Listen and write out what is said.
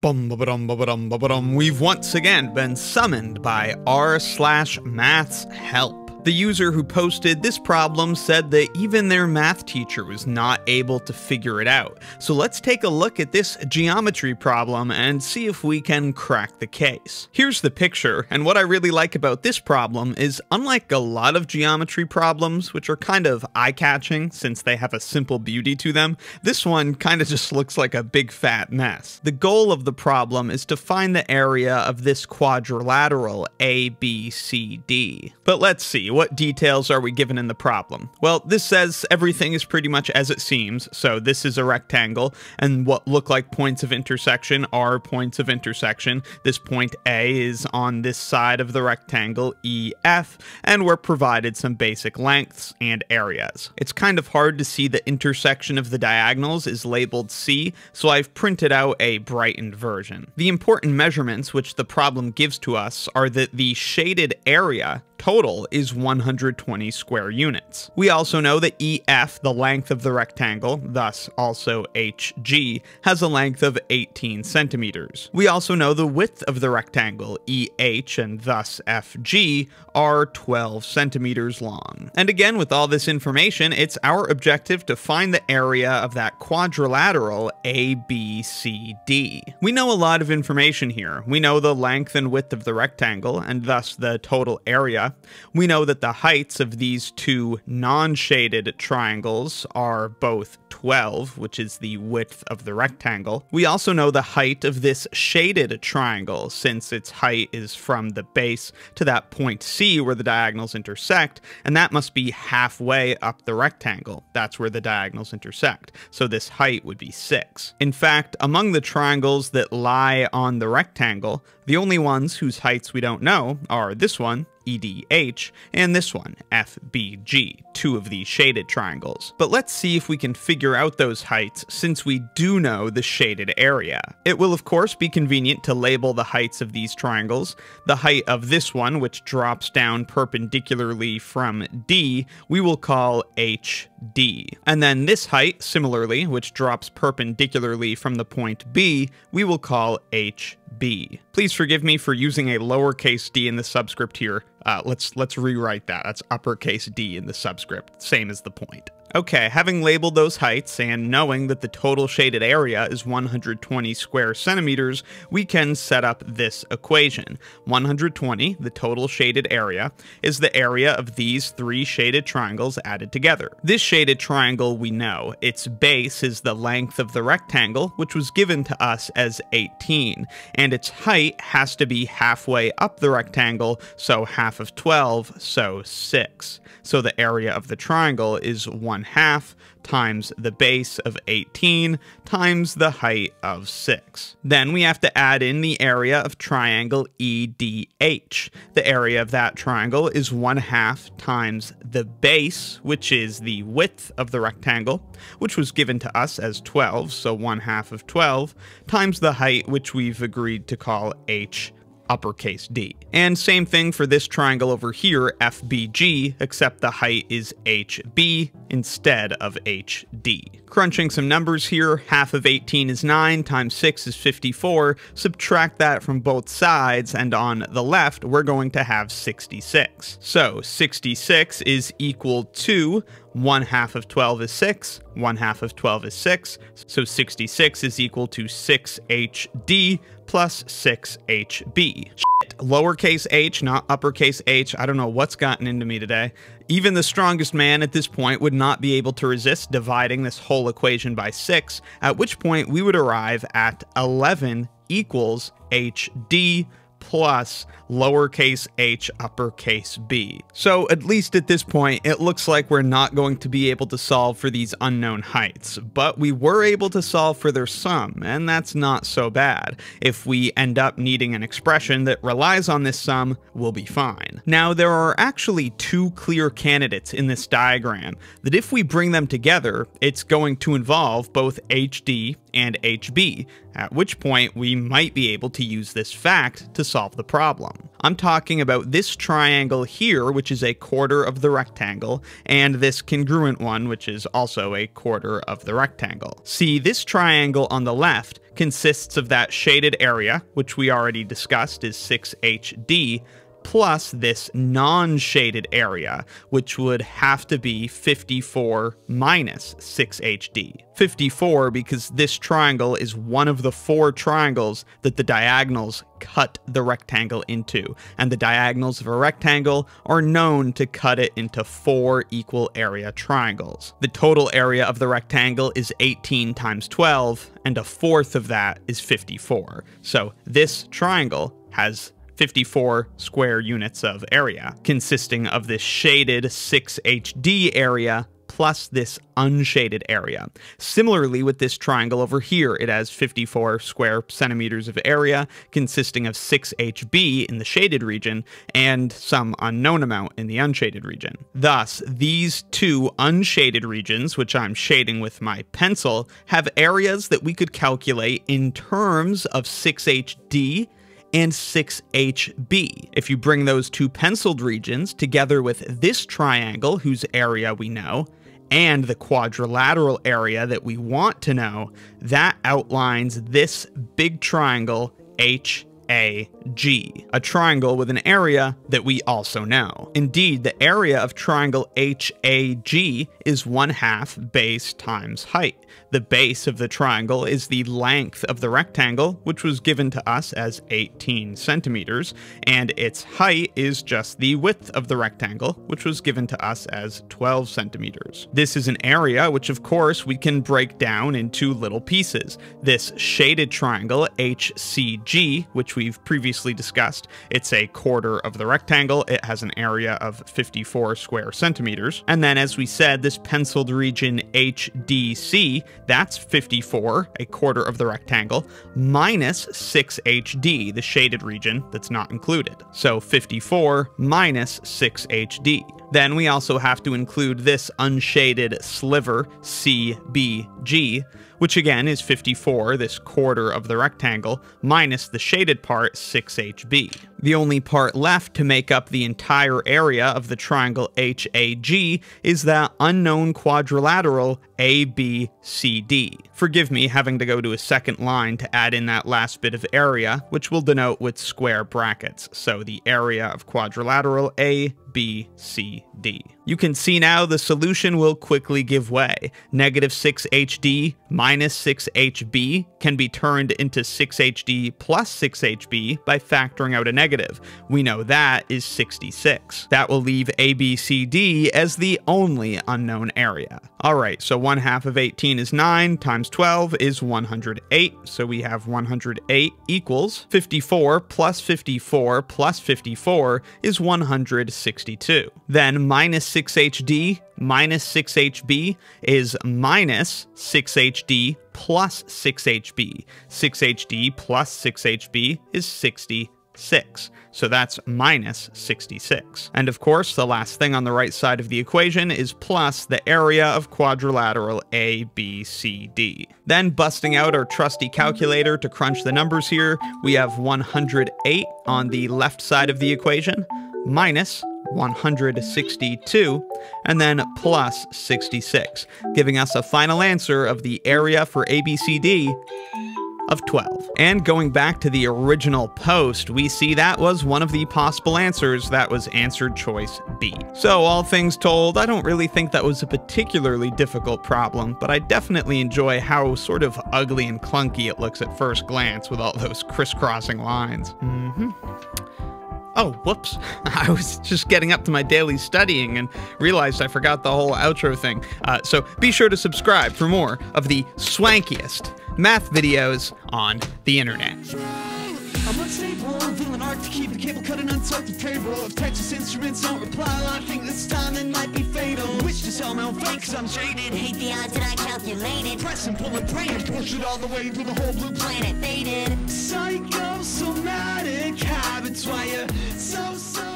We've once again been summoned by r slash maths help. The user who posted this problem said that even their math teacher was not able to figure it out. So let's take a look at this geometry problem and see if we can crack the case. Here's the picture, and what I really like about this problem is unlike a lot of geometry problems, which are kind of eye-catching since they have a simple beauty to them, this one kind of just looks like a big fat mess. The goal of the problem is to find the area of this quadrilateral ABCD. But let's see, what details are we given in the problem? Well, this says everything is pretty much as it seems, so this is a rectangle, and what look like points of intersection are points of intersection. This point A is on this side of the rectangle, EF, and we're provided some basic lengths and areas. It's kind of hard to see the intersection of the diagonals is labeled C, so I've printed out a brightened version. The important measurements which the problem gives to us are that the shaded area total is 120 square units. We also know that EF, the length of the rectangle, thus also HG, has a length of 18 centimeters. We also know the width of the rectangle, EH and thus FG, are 12 centimeters long. And again, with all this information, it's our objective to find the area of that quadrilateral ABCD. We know a lot of information here. We know the length and width of the rectangle, and thus the total area we know that the heights of these two non-shaded triangles are both 12, which is the width of the rectangle. We also know the height of this shaded triangle, since its height is from the base to that point C where the diagonals intersect, and that must be halfway up the rectangle. That's where the diagonals intersect. So this height would be 6. In fact, among the triangles that lie on the rectangle, the only ones whose heights we don't know are this one, EDH, and this one, FBG, two of these shaded triangles. But let's see if we can figure out those heights since we do know the shaded area. It will of course be convenient to label the heights of these triangles. The height of this one, which drops down perpendicularly from D, we will call HD. And then this height, similarly, which drops perpendicularly from the point B, we will call H B. Please forgive me for using a lowercase d in the subscript here. Uh, let's let's rewrite that. That's uppercase D in the subscript, same as the point. Okay, having labeled those heights and knowing that the total shaded area is 120 square centimeters, we can set up this equation. 120, the total shaded area, is the area of these three shaded triangles added together. This shaded triangle we know. Its base is the length of the rectangle, which was given to us as 18, and its height has to be halfway up the rectangle, so half of 12, so 6. So the area of the triangle is 1 1 half times the base of 18 times the height of 6. Then we have to add in the area of triangle EDH. The area of that triangle is 1 half times the base, which is the width of the rectangle, which was given to us as 12, so 1 half of 12, times the height, which we've agreed to call H uppercase D. And same thing for this triangle over here, FBG, except the height is HB instead of HD. Crunching some numbers here, half of 18 is 9, times 6 is 54, subtract that from both sides, and on the left, we're going to have 66. So 66 is equal to 1 half of 12 is 6, 1 half of 12 is 6, so 66 is equal to 6HD plus 6HB. Shit, lowercase h, not uppercase h, I don't know what's gotten into me today. Even the strongest man at this point would not be able to resist dividing this whole equation by 6, at which point we would arrive at 11 equals HD plus lowercase h uppercase b. So at least at this point, it looks like we're not going to be able to solve for these unknown heights, but we were able to solve for their sum, and that's not so bad. If we end up needing an expression that relies on this sum, we'll be fine. Now, there are actually two clear candidates in this diagram that if we bring them together, it's going to involve both HD and HB, at which point we might be able to use this fact to solve the problem. I'm talking about this triangle here, which is a quarter of the rectangle, and this congruent one, which is also a quarter of the rectangle. See, this triangle on the left consists of that shaded area, which we already discussed is 6HD, plus this non-shaded area, which would have to be 54 minus 6HD. 54 because this triangle is one of the four triangles that the diagonals cut the rectangle into, and the diagonals of a rectangle are known to cut it into four equal area triangles. The total area of the rectangle is 18 times 12, and a fourth of that is 54. So this triangle has 54 square units of area, consisting of this shaded 6HD area plus this unshaded area. Similarly, with this triangle over here, it has 54 square centimeters of area, consisting of 6 HB in the shaded region and some unknown amount in the unshaded region. Thus, these two unshaded regions, which I'm shading with my pencil, have areas that we could calculate in terms of 6HD and 6HB. If you bring those two penciled regions together with this triangle, whose area we know, and the quadrilateral area that we want to know, that outlines this big triangle H HAG, a triangle with an area that we also know. Indeed, the area of triangle HAG is 1 half base times height. The base of the triangle is the length of the rectangle, which was given to us as 18 centimeters, and its height is just the width of the rectangle, which was given to us as 12 centimeters. This is an area which, of course, we can break down into little pieces. This shaded triangle, HCG, which we've previously discussed. It's a quarter of the rectangle. It has an area of 54 square centimeters. And then, as we said, this penciled region HDC, that's 54, a quarter of the rectangle, minus 6HD, the shaded region that's not included. So 54 minus 6HD. Then we also have to include this unshaded sliver, CBG, which again is 54, this quarter of the rectangle, minus the shaded part, 6HB. The only part left to make up the entire area of the triangle HAG is that unknown quadrilateral ABCD. Forgive me having to go to a second line to add in that last bit of area, which we'll denote with square brackets, so the area of quadrilateral A, B, C, D. You can see now the solution will quickly give way. Negative 6HD minus 6HB can be turned into 6HD plus 6HB by factoring out a negative. We know that is 66. That will leave ABCD as the only unknown area. Alright, so 1 half of 18 is 9, times 12 is 108, so we have 108 equals 54 plus 54 plus 54 is 162. Then minus 6HD minus 6HB is minus 6HD plus 6HB. 6HD plus 6HB is 66. So that's minus 66. And of course, the last thing on the right side of the equation is plus the area of quadrilateral ABCD. Then busting out our trusty calculator to crunch the numbers here, we have 108 on the left side of the equation minus 162, and then plus 66, giving us a final answer of the area for ABCD of 12. And going back to the original post, we see that was one of the possible answers that was answered choice B. So all things told, I don't really think that was a particularly difficult problem, but I definitely enjoy how sort of ugly and clunky it looks at first glance with all those crisscrossing lines. Mm-hmm. Oh, whoops. I was just getting up to my daily studying and realized I forgot the whole outro thing. Uh, so be sure to subscribe for more of the swankiest math videos on the internet. I'm unstable, feeling hard to keep the cable cut and untuck the cable. If Texas Instruments don't reply, I think this time it might be fatal. Which to sell my fake, cause I'm jaded. Hate the odds that I calculated. Press and pull and pray and push it all the way through the whole blue planet faded. Psychosomatic habits, why you so, so